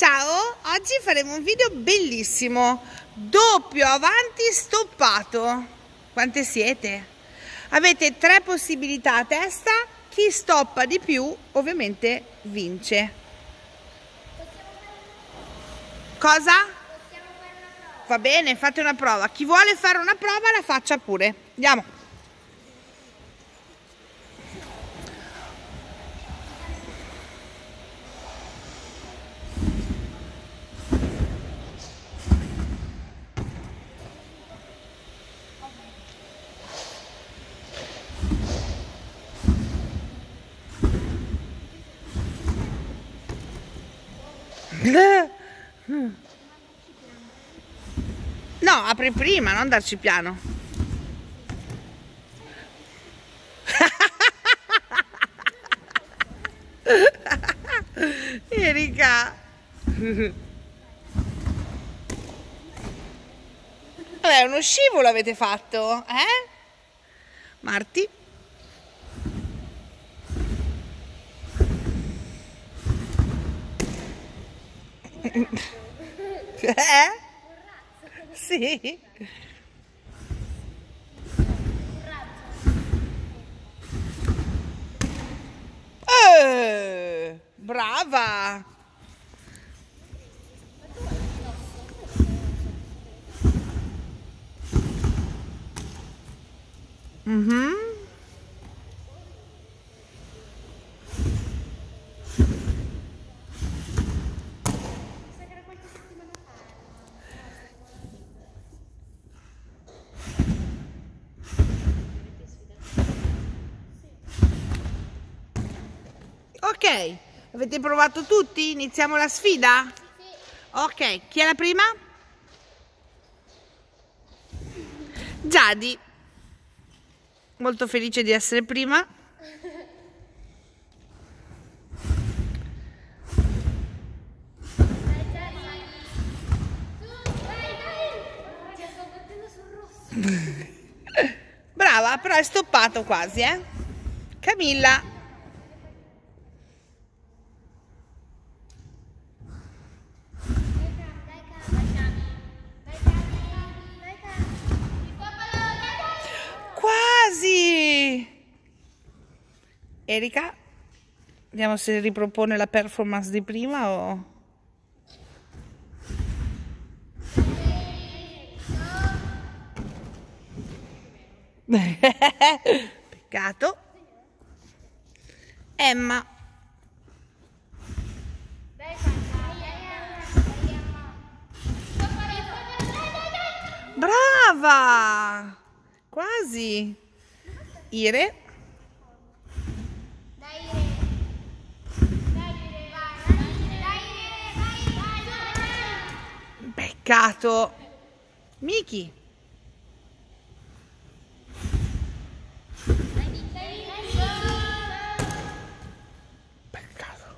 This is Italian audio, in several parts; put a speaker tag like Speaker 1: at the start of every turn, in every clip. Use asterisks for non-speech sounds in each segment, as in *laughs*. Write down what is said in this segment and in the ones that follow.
Speaker 1: Ciao, oggi faremo un video bellissimo, doppio avanti stoppato. Quante siete? Avete tre possibilità a testa, chi stoppa di più ovviamente vince. Cosa? Va bene, fate una prova. Chi vuole fare una prova la faccia pure. Andiamo. No, apri prima, non darci piano. *laughs* Erika. Vabbè, uno scivolo avete fatto, eh? Marti? *laughs* eh? Sì. Eh, brava. Mhm. Ok, avete provato tutti? Iniziamo la sfida? Ok, chi è la prima? Giadi. Molto felice di essere prima. Brava, però è stoppato quasi, eh? Camilla. Erika, vediamo se ripropone la performance di prima o... *laughs* Peccato. Emma. Brava! Quasi. Ire. Peccato. Miki. Peccato.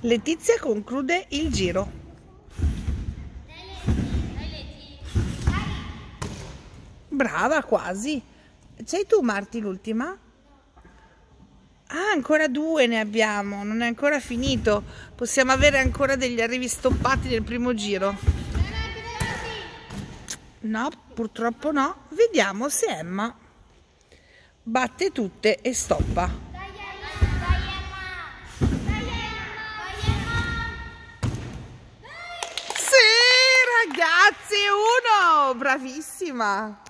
Speaker 1: Letizia conclude il giro. Brava, quasi. Sei tu, Marti, l'ultima? Ah, ancora due ne abbiamo, non è ancora finito. Possiamo avere ancora degli arrivi stoppati nel primo giro. No, purtroppo no. Vediamo se Emma batte tutte e stoppa. Sì, ragazzi, uno! Bravissima!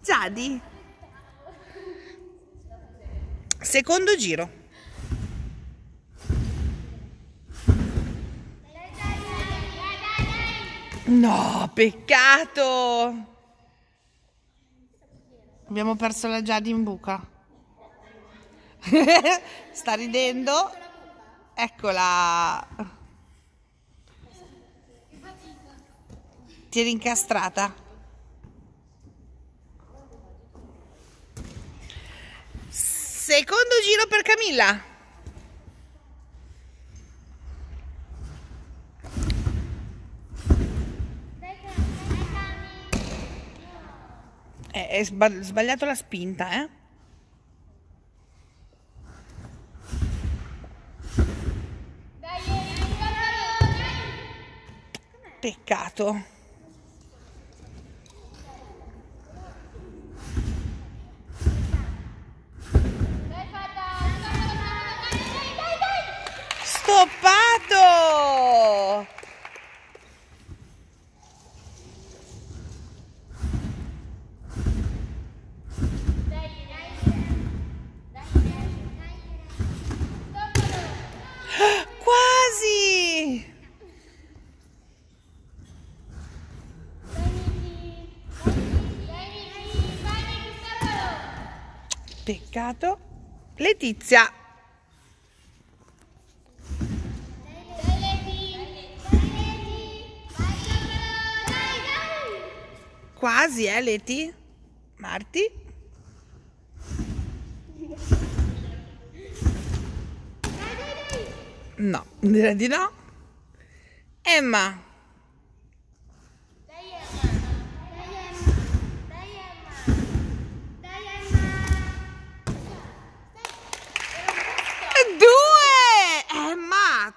Speaker 1: Giadi. Secondo giro. No, peccato. Abbiamo perso la Giadi in buca. *laughs* Sta ridendo. Eccola. Ti eri incastrata. Secondo giro per Camilla. è sbagliato la spinta, eh? Peccato. Peccato. Letizia. Quasi, eh, Leti? Marti? No, direi di no. Emma. Due!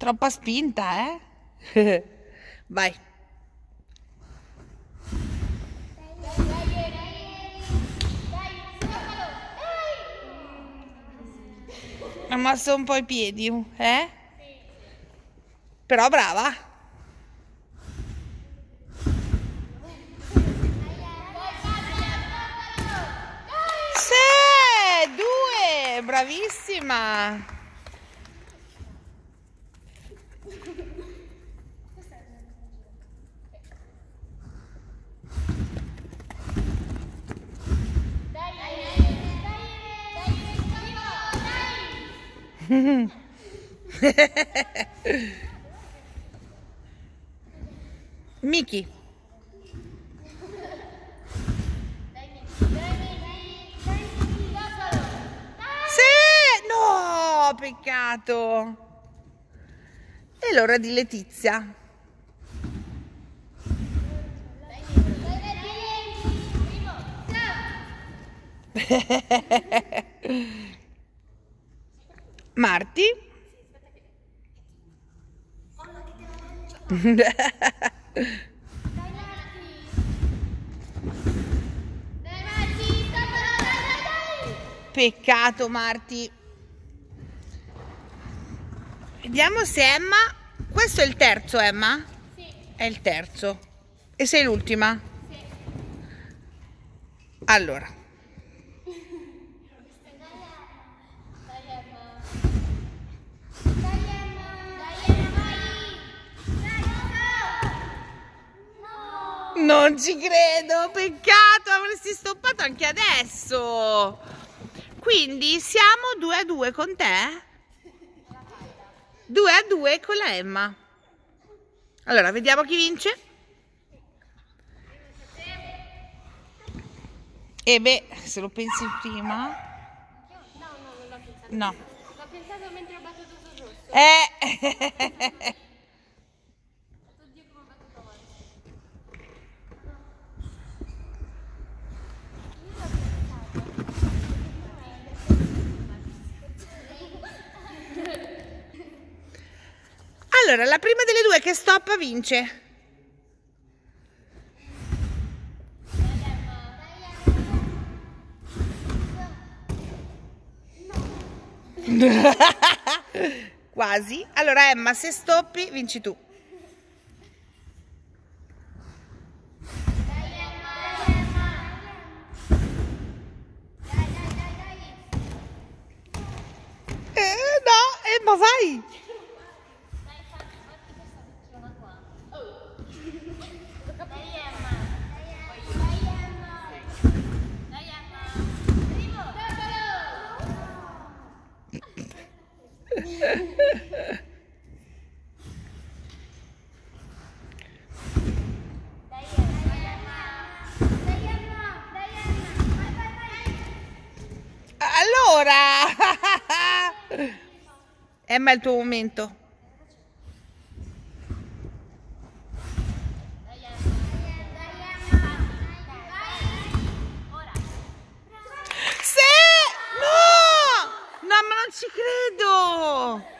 Speaker 1: Troppa spinta, eh? *laughs* Vai. Mosso un po' i piedi, eh? Però brava. Due, bravissima. *laughs* Miki. Sì, no, peccato. E l'ora di Letizia. *laughs* Marti. Peccato Marti. Vediamo se Emma... Questo è il terzo Emma?
Speaker 2: Sì.
Speaker 1: È il terzo. E sei l'ultima?
Speaker 2: Sì.
Speaker 1: Allora. Non ci credo, peccato, avresti stoppato anche adesso. Quindi siamo 2 a 2 con te? 2 a 2 con la Emma. Allora, vediamo chi vince. E beh, se lo pensi prima.
Speaker 2: No, no, non l'ho pensato.
Speaker 1: No.
Speaker 2: L'ho pensato mentre ho battuto sul rosso.
Speaker 1: Eh. *laughs*
Speaker 2: Oddio come ho battuto male.
Speaker 1: Allora, la prima delle due che stoppa vince. *laughs* Quasi. Allora, Emma, se stoppi, vinci tu. Eh, vai.
Speaker 2: Allora! *laughs* Emma
Speaker 1: è il tuo momento. Sì! No! No, ma non ci credo!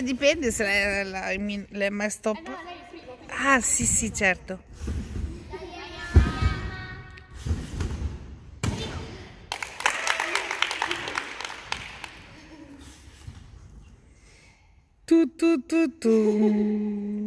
Speaker 1: Eh, dipende se la, la, la, la mai stop. Ah, sì, sì, certo. Tu, tu, tu, tu.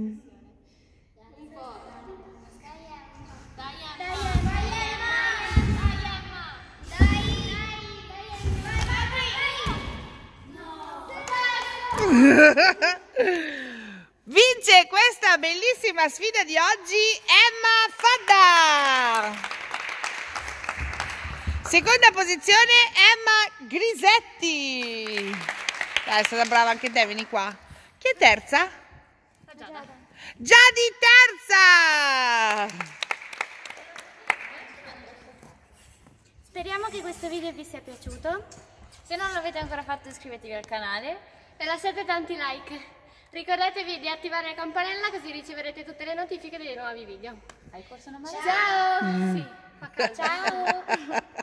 Speaker 1: Vince questa bellissima sfida di oggi Emma Fadda. Seconda posizione Emma Grisetti. Dai, è brava anche te, vieni qua. Chi è terza? Giadi terza!
Speaker 2: Speriamo che questo video vi sia piaciuto. Se non l'avete ancora fatto iscrivetevi al canale e lasciate tanti like. Ricordatevi di attivare la campanella così riceverete tutte le notifiche dei nuovi video. Hai corso una Ciao! Sì, fa caldo. Ciao! *laughs*